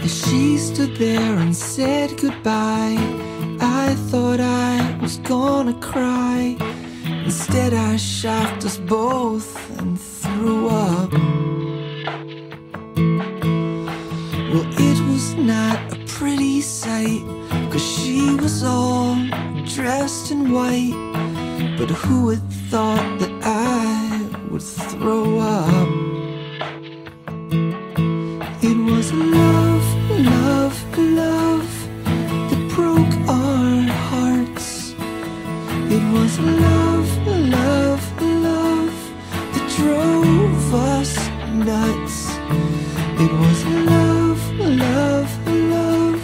As she stood there and said goodbye, I thought I was gonna cry. Instead, I shocked us both and threw up. Well, it was not a pretty sight, cause she was all dressed in white. But who would thought that I would throw up? Was love, love, love that drove us nuts. It was love, love, love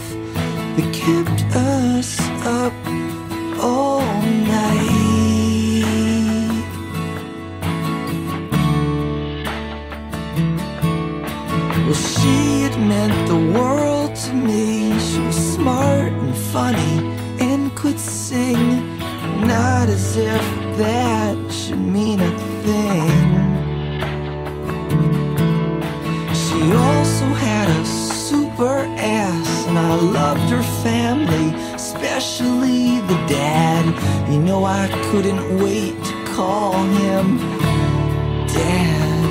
that kept us up all night. Well, she had meant the world to me. She was smart and funny and could sing. As if that should mean a thing. She also had a super ass And I loved her family, especially the dad. You know I couldn't wait to call him Dad.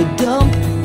the dump.